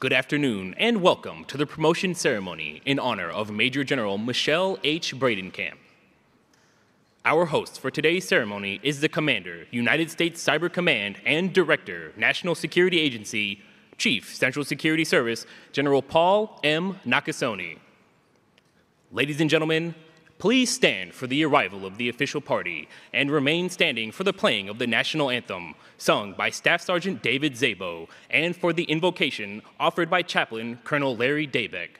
Good afternoon and welcome to the promotion ceremony in honor of Major General Michele H. Bredenkamp. Our host for today's ceremony is the Commander, United States Cyber Command and Director, National Security Agency, Chief Central Security Service, General Paul M. Nakasone. Ladies and gentlemen, please stand for the arrival of the official party and remain standing for the playing of the national anthem, sung by Staff Sergeant David Zabo, and for the invocation offered by Chaplain Colonel Larry Daybeck.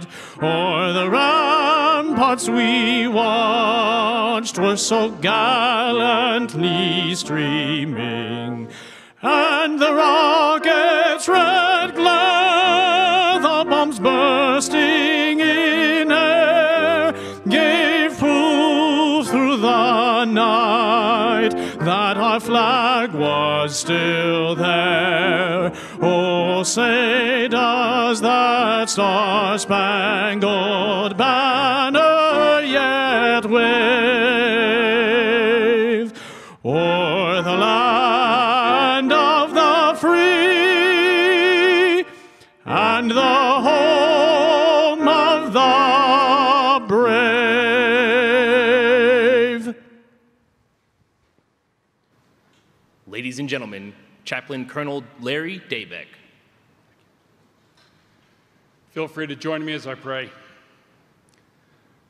o'er the ramparts we watched were so gallantly streaming, and the rocket's red glare, the bombs bursting in air, gave proof through the night that our flag was still there. Oh, say, does that star spangled banner yet wave o'er the land of the free and the home of the brave? Ladies and gentlemen, Chaplain Colonel Larry Daybeck. Feel free to join me as I pray.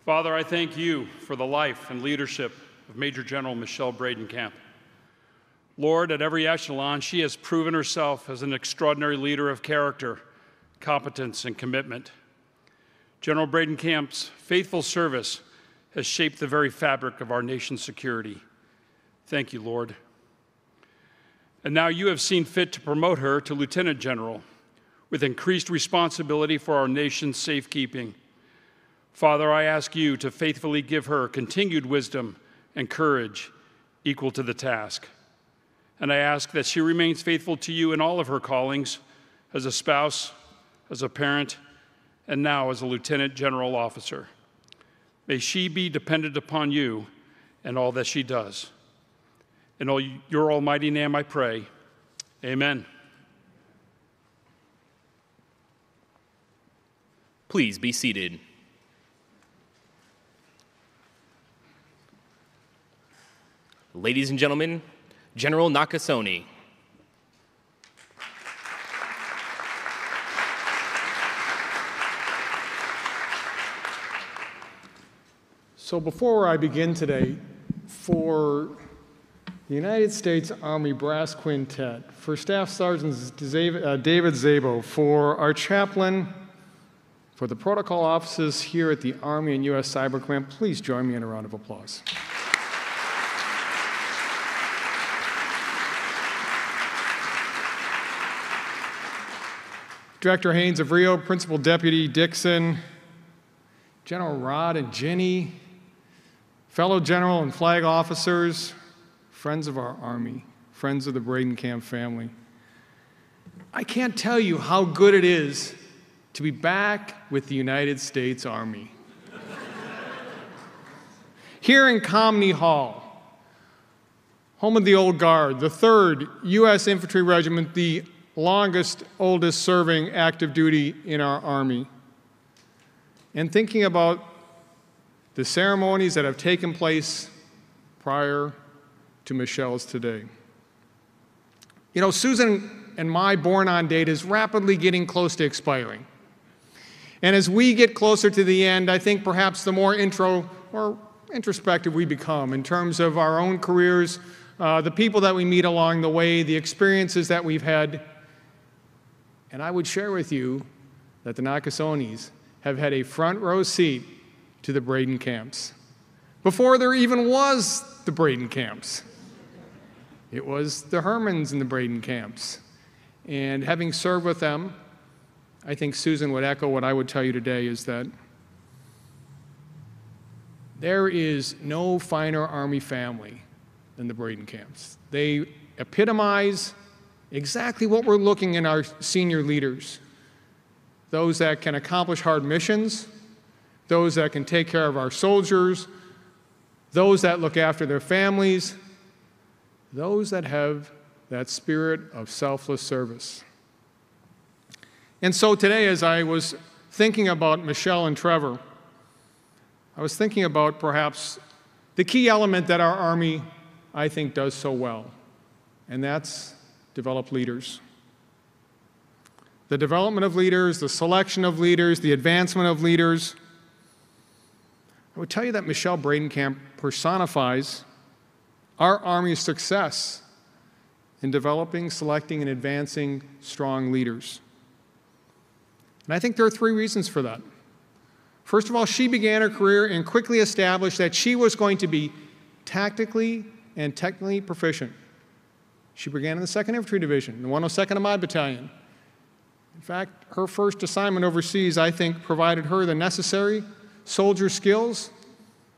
Father, I thank you for the life and leadership of Major General Michele Bredenkamp. Lord, at every echelon, she has proven herself as an extraordinary leader of character, competence, and commitment. General Bredenkamp's faithful service has shaped the very fabric of our nation's security. Thank you, Lord. And now you have seen fit to promote her to Lieutenant General with increased responsibility for our nation's safekeeping. Father, I ask you to faithfully give her continued wisdom and courage equal to the task. And I ask that she remains faithful to you in all of her callings as a spouse, as a parent, and now as a lieutenant general officer. May she be dependent upon you and all that she does. In all your almighty name I pray. Amen. Please be seated. Ladies and gentlemen, General Nakasone. So before I begin today, for the United States Army Brass Quintet, for Staff Sergeant uh, David Zabo, for our chaplain, for the protocol officers here at the Army and U.S. Cyber Command, please join me in a round of applause. Director Haines of Rio, Principal Deputy Dixon, General Rod and Ginny, fellow general and flag officers, friends of our Army, friends of the Bredenkamp family. I can't tell you how good it is to be back with the United States Army. Here in Conmy Hall, home of the Old Guard, the 3rd U.S. Infantry Regiment, the longest, oldest serving active duty in our Army. And thinking about the ceremonies that have taken place prior to Michele's today. You know, Susan and my born on date is rapidly getting close to expiring. And as we get closer to the end, I think perhaps the more intro or introspective we become in terms of our own careers, uh, the people that we meet along the way, the experiences that we've had. And I would share with you that the Nakasones have had a front row seat to the Bredenkamps. Before there even was the Bredenkamps, it was the Hermans in the Bredenkamps. And having served with them, I think Susan would echo what I would tell you today is that there is no finer Army family than the Bredenkamps. They epitomize exactly what we're looking in our senior leaders those that can accomplish hard missions, those that can take care of our soldiers, those that look after their families, those that have that spirit of selfless service. And so today, as I was thinking about Michele and Trevor, I was thinking about perhaps the key element that our Army, I think, does so well, and that's develop leaders. The development of leaders, the selection of leaders, the advancement of leaders. I would tell you that Michele Bredenkamp personifies our Army's success in developing, selecting, and advancing strong leaders. And I think there are three reasons for that. First of all, she began her career and quickly established that she was going to be tactically and technically proficient. She began in the 2nd Infantry Division, the 102nd MI Battalion. In fact, her first assignment overseas, I think, provided her the necessary soldier skills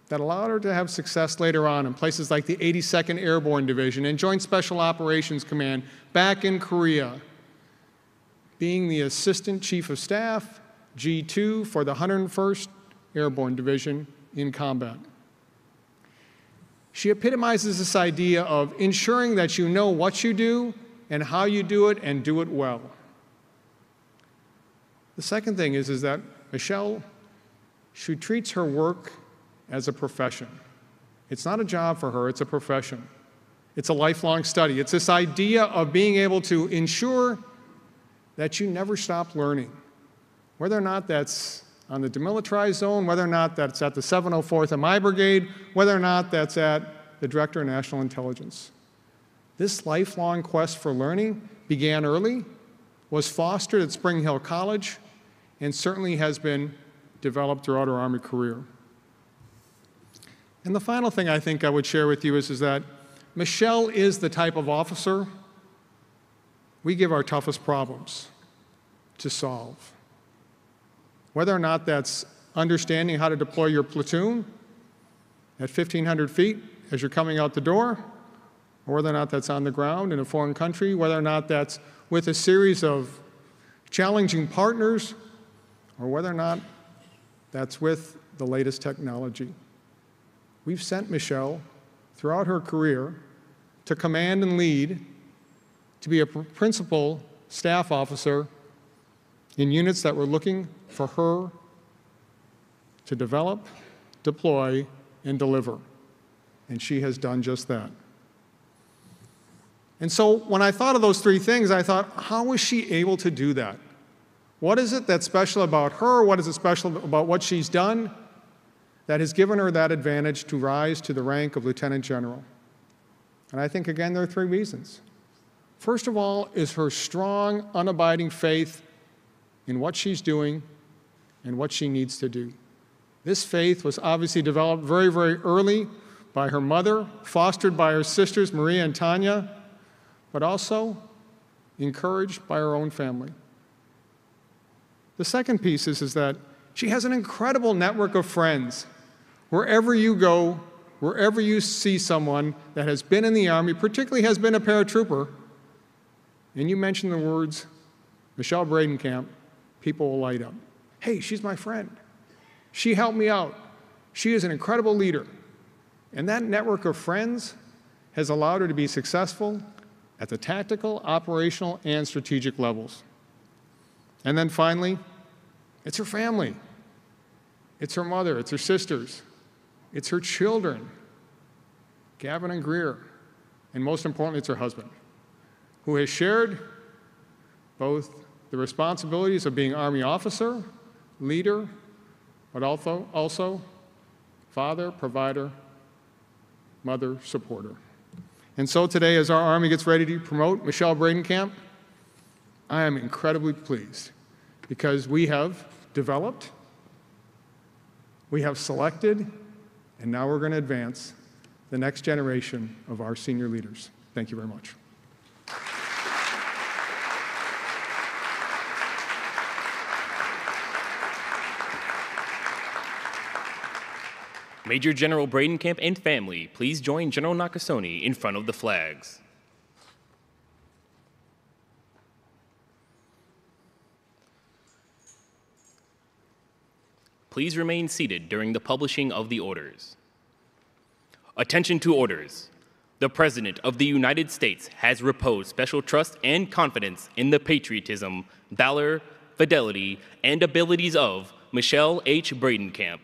that allowed her to have success later on in places like the 82nd Airborne Division and Joint Special Operations Command back in Korea, being the Assistant Chief of Staff, G2, for the 101st Airborne Division in combat. She epitomizes this idea of ensuring that you know what you do and how you do it and do it well. The second thing is, is that Michele, she treats her work as a profession. It's not a job for her, it's a profession. It's a lifelong study. It's this idea of being able to ensure that you never stop learning. Whether or not that's on the demilitarized zone, whether or not that's at the 704th MI Brigade, whether or not that's at the Director of National Intelligence. This lifelong quest for learning began early, was fostered at Spring Hill College, and certainly has been developed throughout her Army career. And the final thing I think I would share with you is, is that Michele is the type of officer we give our toughest problems to solve. Whether or not that's understanding how to deploy your platoon at 1,500 feet as you're coming out the door, or whether or not that's on the ground in a foreign country, whether or not that's with a series of challenging partners, or whether or not that's with the latest technology. We've sent Michele throughout her career to command and lead, to be a principal staff officer in units that were looking for her to develop, deploy, and deliver. And she has done just that. And so when I thought of those three things, I thought, how was she able to do that? What is it that's special about her? What is it special about what she's done? That has given her that advantage to rise to the rank of lieutenant general. And I think, again, there are three reasons. First of all, is her strong, unabiding faith in what she's doing and what she needs to do. This faith was obviously developed very, very early by her mother, fostered by her sisters, Maria and Tanya, but also encouraged by her own family. The second piece is, is that she has an incredible network of friends Wherever you go, wherever you see someone that has been in the Army, particularly has been a paratrooper, and you mention the words Michele Bredenkamp, people will light up. Hey, she's my friend. She helped me out. She is an incredible leader. And that network of friends has allowed her to be successful at the tactical, operational, and strategic levels. And then finally, it's her family. It's her mother, it's her sisters, it's her children, Gavin and Greer, and most importantly, it's her husband, who has shared both the responsibilities of being Army officer, leader, but also, also father, provider, mother, supporter. And so today, as our Army gets ready to promote Michele Bredenkamp, I am incredibly pleased because we have developed, we have selected, and now we're going to advance the next generation of our senior leaders. Thank you very much. Major General Bredenkamp and family, please join General Nakasone in front of the flags. Please remain seated during the publishing of the orders. Attention to orders. The President of the United States has reposed special trust and confidence in the patriotism, valor, fidelity, and abilities of Michele H. Bredenkamp.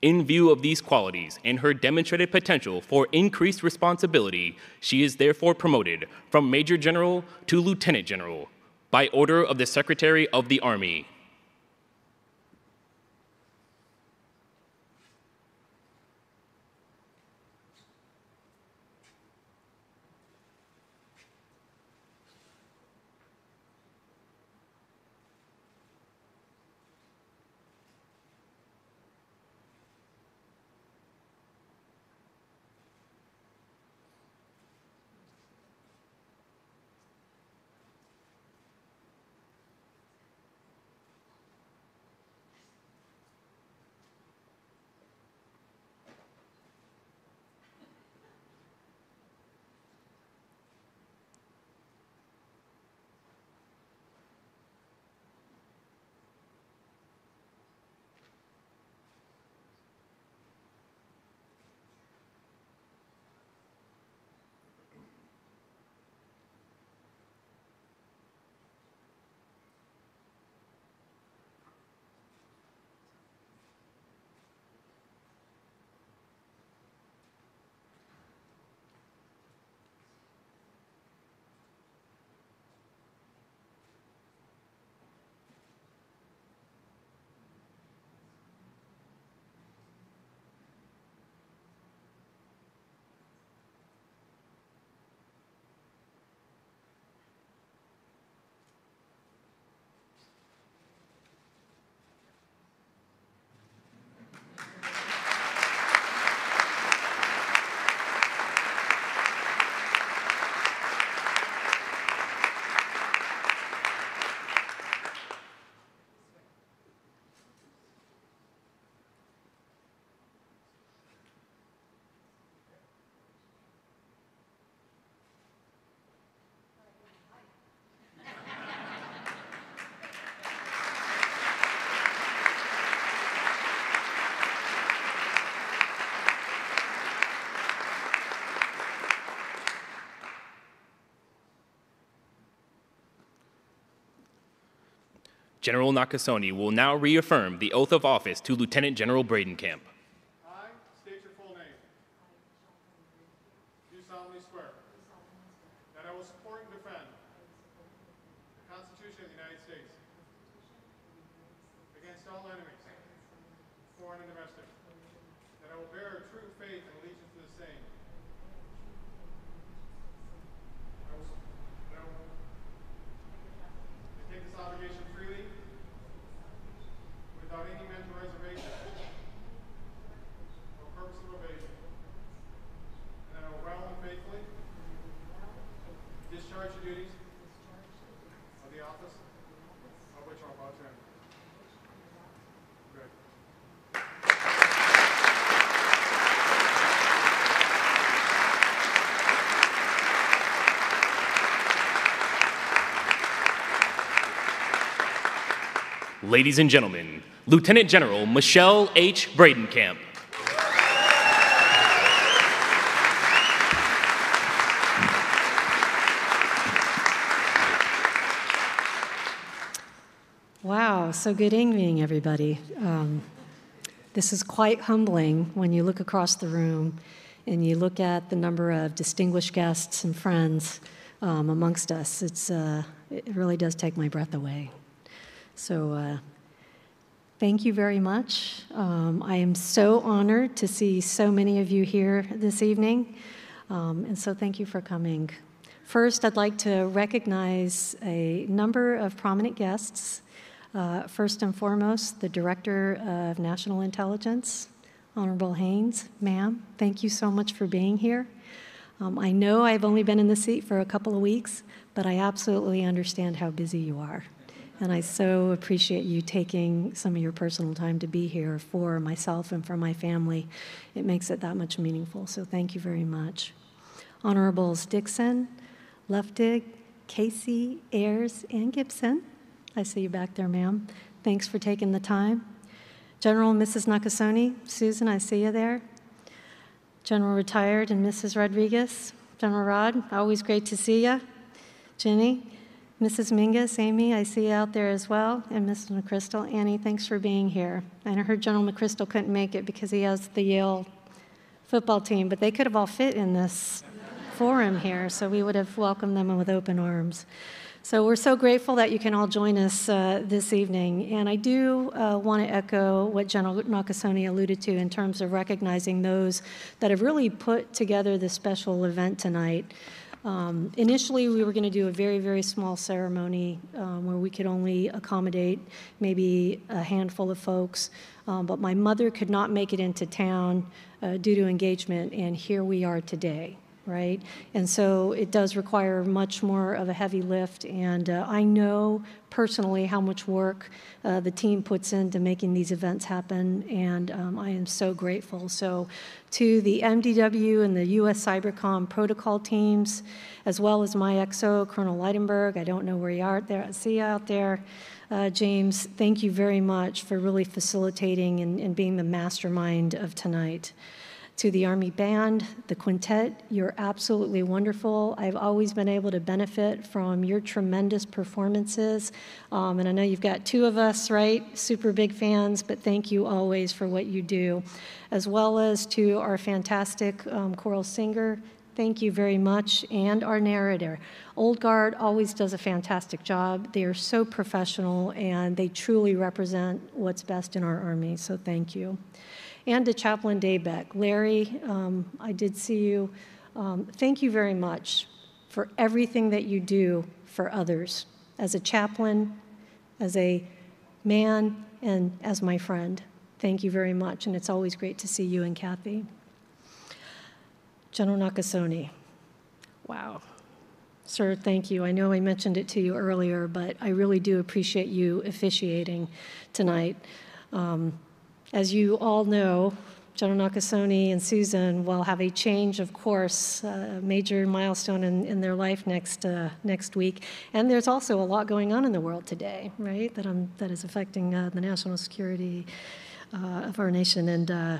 In view of these qualities and her demonstrated potential for increased responsibility, she is therefore promoted from Major General to Lieutenant General by order of the Secretary of the Army. General Nakasone will now reaffirm the oath of office to Lieutenant General Bredenkamp. I state your full name. Do solemnly swear that I will support and defend the Constitution of the United States against all enemies, foreign and domestic, that I will bear true faith and allegiance to the same. I will, that I will I take this obligation freely, without any mental reservation or purpose of evasion, and that I will well and faithfully discharge the duties of the office of which I'm about to enter. Good. Ladies and gentlemen, Lieutenant General Michele H. Bredenkamp. Wow, so good evening, everybody. Um, this is quite humbling when you look across the room and you look at the number of distinguished guests and friends um, amongst us. It's, uh, it really does take my breath away. So, uh, thank you very much. Um, I am so honored to see so many of you here this evening, um, and so thank you for coming. First, I'd like to recognize a number of prominent guests. Uh, first and foremost, the Director of National Intelligence, Honorable Haines. Ma'am, thank you so much for being here. Um, I know I've only been in the seat for a couple of weeks, but I absolutely understand how busy you are. And I so appreciate you taking some of your personal time to be here for myself and for my family. It makes it that much meaningful, so thank you very much. Honorables Dixon, Luftig, Casey, Ayers, and Gibson. I see you back there, ma'am. Thanks for taking the time. General Mrs. Nakasone, Susan, I see you there. General Retired and Mrs. Rodriguez, General Rod, always great to see you. Jenny, Mrs. Mingus, Amy, I see you out there as well, and Mrs. McChrystal. Annie, thanks for being here. And I heard General McChrystal couldn't make it because he has the Yale football team, but they could have all fit in this forum here, so we would have welcomed them with open arms. So we're so grateful that you can all join us uh, this evening. And I do uh, want to echo what General Nakasone alluded to in terms of recognizing those that have really put together this special event tonight. Um, initially, we were going to do a very, very small ceremony um, where we could only accommodate maybe a handful of folks. Um, but my mother could not make it into town uh, due to engagement, and here we are today right? And so it does require much more of a heavy lift. And uh, I know personally how much work uh, the team puts into making these events happen, and um, I am so grateful. So, to the MDW and the US Cybercom protocol teams, as well as my XO, Colonel Leidenberg, I don't know where you are there, I see you out there. Uh, James, thank you very much for really facilitating and, and being the mastermind of tonight to the Army Band, the quintet, you're absolutely wonderful. I've always been able to benefit from your tremendous performances. Um, and I know you've got two of us, right? Super big fans, but thank you always for what you do. As well as to our fantastic um, choral singer, Thank you very much. And our narrator. Old Guard always does a fantastic job. They are so professional and they truly represent what's best in our Army, so thank you and to Chaplain Daybeck. Larry, um, I did see you. Um, thank you very much for everything that you do for others as a chaplain, as a man, and as my friend. Thank you very much, and it's always great to see you and Kathy. General Nakasone, wow. Sir, thank you. I know I mentioned it to you earlier, but I really do appreciate you officiating tonight. Um, as you all know, General Nakasone and Susan will have a change of course, a major milestone in, in their life next, uh, next week. And there's also a lot going on in the world today, right, that, I'm, that is affecting uh, the national security uh, of our nation. And uh,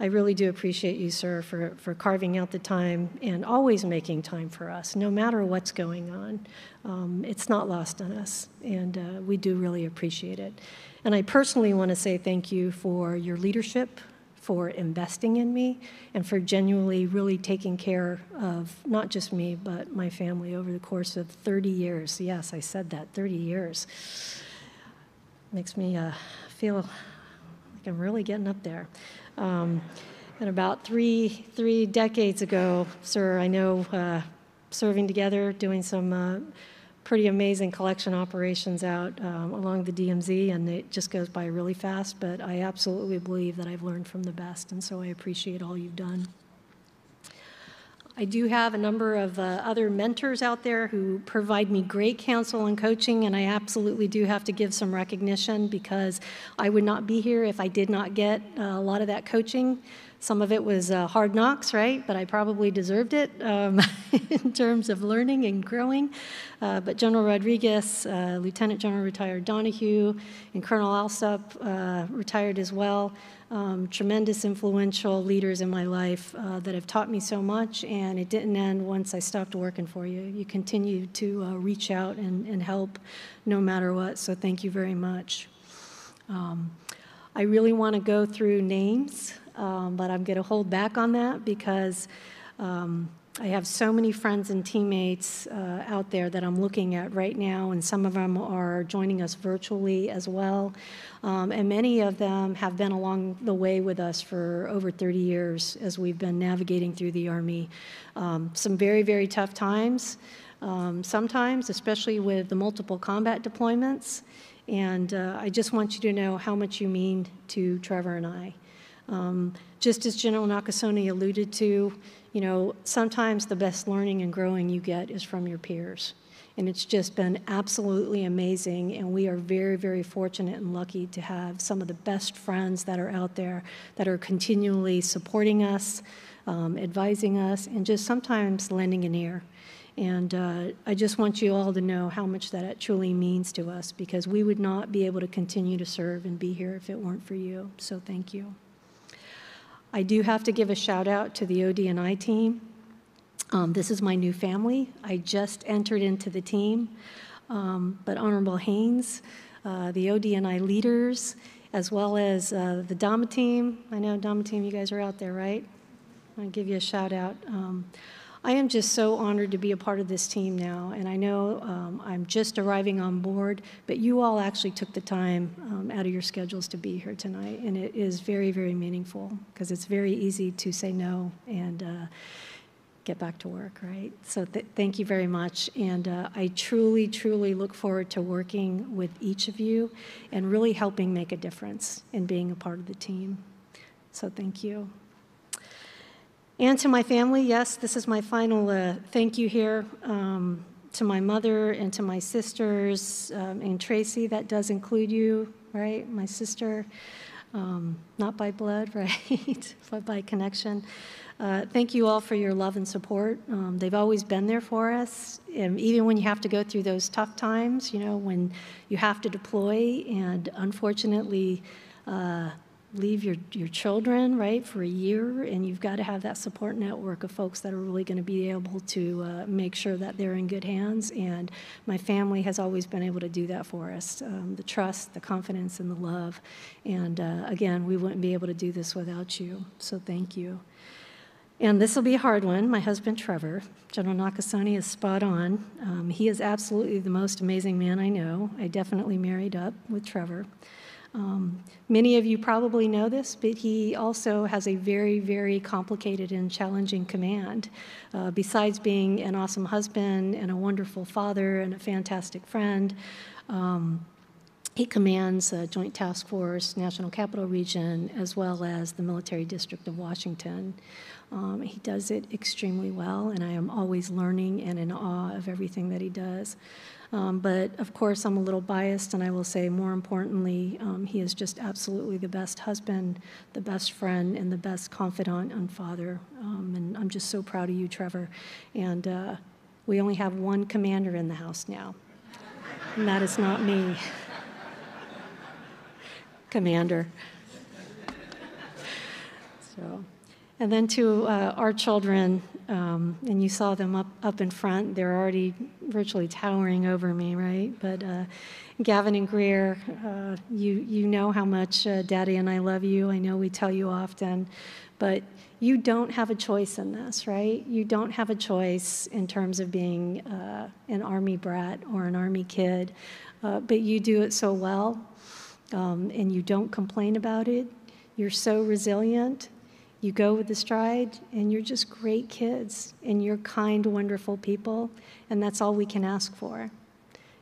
I really do appreciate you, sir, for, for carving out the time and always making time for us, no matter what's going on. Um, it's not lost on us, and uh, we do really appreciate it. And I personally want to say thank you for your leadership, for investing in me, and for genuinely really taking care of not just me, but my family over the course of 30 years. Yes, I said that 30 years. Makes me uh, feel like I'm really getting up there. Um, and about three, three decades ago, sir, I know uh, serving together, doing some uh, pretty amazing collection operations out um, along the DMZ, and it just goes by really fast. But I absolutely believe that I've learned from the best, and so I appreciate all you've done. I do have a number of uh, other mentors out there who provide me great counsel and coaching, and I absolutely do have to give some recognition because I would not be here if I did not get uh, a lot of that coaching. Some of it was uh, hard knocks, right? But I probably deserved it um, in terms of learning and growing. Uh, but General Rodriguez, uh, Lieutenant General retired Donahue, and Colonel Alsop uh, retired as well. Um, tremendous influential leaders in my life uh, that have taught me so much, and it didn't end once I stopped working for you. You continue to uh, reach out and, and help no matter what, so thank you very much. Um, I really want to go through names, um, but I'm going to hold back on that because um, I have so many friends and teammates uh, out there that I'm looking at right now, and some of them are joining us virtually as well. Um, and many of them have been along the way with us for over 30 years as we've been navigating through the Army. Um, some very, very tough times, um, sometimes, especially with the multiple combat deployments. And uh, I just want you to know how much you mean to Trevor and I. Um, just as General Nakasone alluded to, you know, sometimes the best learning and growing you get is from your peers. And it's just been absolutely amazing. And we are very, very fortunate and lucky to have some of the best friends that are out there that are continually supporting us, um, advising us, and just sometimes lending an ear. And uh, I just want you all to know how much that truly means to us because we would not be able to continue to serve and be here if it weren't for you. So thank you. I do have to give a shout out to the ODNI team. Um, this is my new family. I just entered into the team, um, but Honorable Haines, uh, the ODNI leaders, as well as uh, the DAMA team. I know DAMA team, you guys are out there, right? I'll give you a shout out. Um, I am just so honored to be a part of this team now, and I know um, I'm just arriving on board, but you all actually took the time um, out of your schedules to be here tonight, and it is very, very meaningful because it's very easy to say no and uh, get back to work, right? So th- thank you very much, and uh, I truly, truly look forward to working with each of you and really helping make a difference in being a part of the team. So thank you. And to my family, yes, this is my final uh, thank you here. Um, to my mother and to my sisters um, and Tracy, that does include you, right? My sister, um, not by blood, right, but by connection. Uh, thank you all for your love and support. Um, they've always been there for us, and even when you have to go through those tough times, you know, when you have to deploy, and unfortunately, uh, leave your, your children, right, for a year, and you've got to have that support network of folks that are really going to be able to uh, make sure that they're in good hands. And my family has always been able to do that for us um, the trust, the confidence, and the love. And uh, again, we wouldn't be able to do this without you. So thank you. And this will be a hard one. My husband, Trevor, General Nakasone, is spot on. Um, he is absolutely the most amazing man I know. I definitely married up with Trevor. Um, many of you probably know this, but he also has a very, very complicated and challenging command. Uh, besides being an awesome husband and a wonderful father and a fantastic friend, um, he commands a Joint Task Force, National Capital Region, as well as the Military District of Washington. Um, he does it extremely well, and I am always learning and in awe of everything that he does. Um, but of course, I'm a little biased, and I will say more importantly, um, he is just absolutely the best husband, the best friend, and the best confidant and father. Um, and I'm just so proud of you, Trevor. And uh, we only have one commander in the house now, and that is not me. Commander. So. And then to uh, our children, um, and you saw them up, up in front, they're already virtually towering over me, right? But uh, Gavin and Greer, uh, you, you know how much uh, Daddy and I love you. I know we tell you often, but you don't have a choice in this, right? You don't have a choice in terms of being uh, an Army brat or an Army kid, uh, but you do it so well, um, and you don't complain about it. You're so resilient you go with the stride, and you're just great kids, and you're kind, wonderful people, and that's all we can ask for.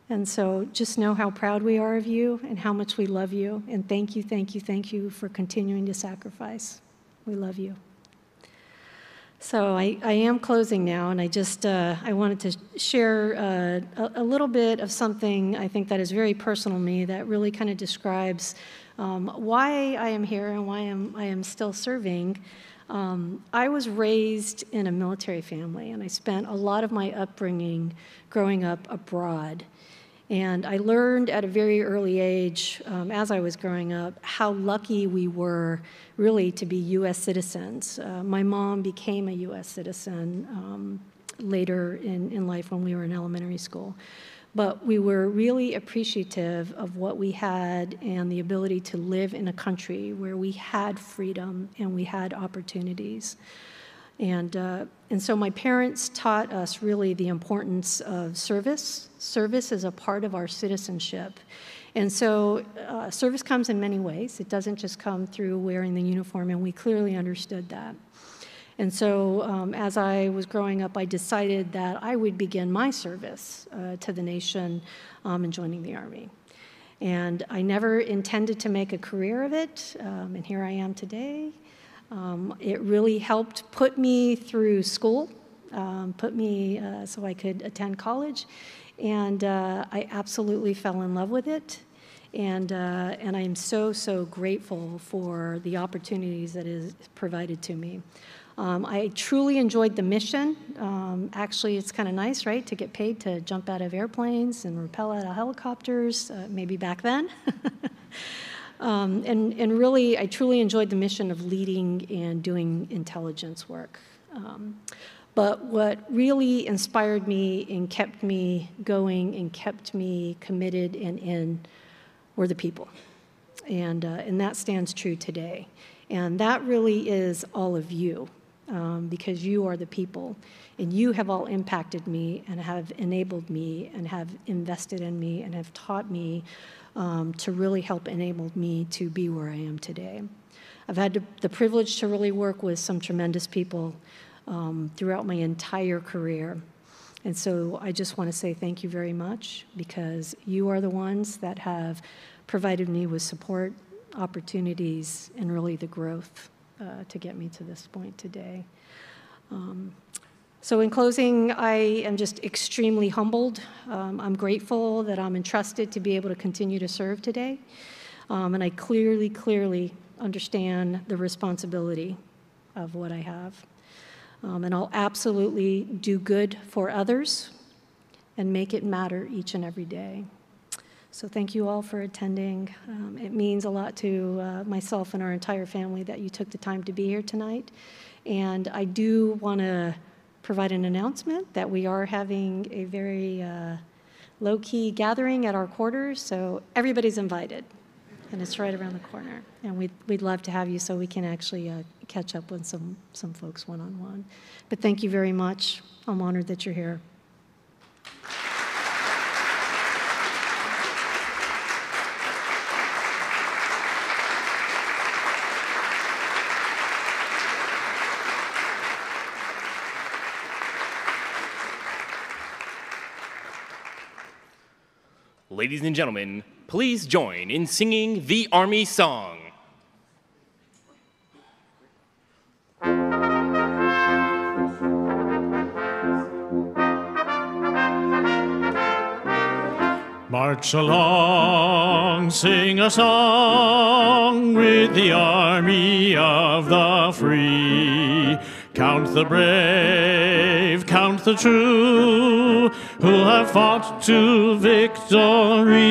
And so just know how proud we are of you and how much we love you. And thank you, thank you, thank you for continuing to sacrifice. We love you. So I, I am closing now, and I just uh, I wanted to share uh, a, a, little bit of something I think that is very personal to me that really kind of describes um, why I am here and why I'm, I am still serving. Um, I was raised in a military family, and I spent a lot of my upbringing growing up abroad. And I learned at a very early age, um, as I was growing up, how lucky we were really to be US citizens. Uh, my mom became a US citizen um, later in, in life when we were in elementary school. But we were really appreciative of what we had and the ability to live in a country where we had freedom and we had opportunities. And, uh, and so my parents taught us really the importance of service. Service is a part of our citizenship. And so uh, service comes in many ways. It doesn't just come through wearing the uniform, and we clearly understood that. And so um, as I was growing up, I decided that I would begin my service uh, to the nation um, in joining the Army. And I never intended to make a career of it, um, and here I am today. Um, it really helped put me through school, um, put me uh, so I could attend college, and uh, I absolutely fell in love with it. And, uh, and I'm so, so grateful for the opportunities that is provided to me. Um, I truly enjoyed the mission. Um, actually, it's kind of nice, right, to get paid to jump out of airplanes and rappel out of helicopters, uh, maybe back then. um, and, and really, I truly enjoyed the mission of leading and doing intelligence work. Um, but what really inspired me and kept me going and kept me committed and in were the people. And, uh, and that stands true today. And that really is all of you um, because you are the people. And you have all impacted me and have enabled me and have invested in me and have taught me um, to really help enable me to be where I am today. I've had the privilege to really work with some tremendous people um, throughout my entire career. And so I just want to say thank you very much because you are the ones that have provided me with support, opportunities, and really the growth uh, to get me to this point today. Um, so, in closing, I am just extremely humbled. Um, I'm grateful that I'm entrusted to be able to continue to serve today. Um, and I clearly, clearly understand the responsibility of what I have. Um, and I'll absolutely do good for others and make it matter each and every day. So thank you all for attending. Um, it means a lot to uh, myself and our entire family that you took the time to be here tonight. And I do want to provide an announcement that we are having a very uh, low key gathering at our quarters, so everybody's invited. And it's right around the corner. And we'd, we'd love to have you so we can actually uh, catch up with some, some folks one on one. But thank you very much. I'm honored that you're here. Ladies and gentlemen, please join in singing the Army Song. March along, sing a song with the army of the free. Count the brave, count the true, who have fought to victory.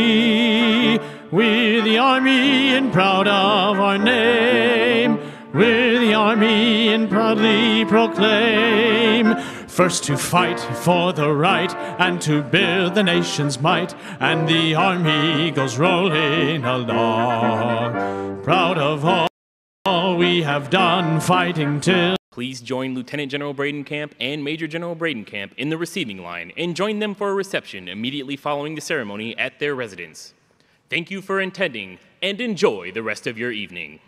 We're the army and proud of our name. We're the army and proudly proclaim. First to fight for the right and to build the nation's might, and the army goes rolling along. Proud of all we have done, fighting till. Please join Lieutenant General Bredenkamp and Major General Bredenkamp in the receiving line and join them for a reception immediately following the ceremony at their residence. Thank you for attending and enjoy the rest of your evening.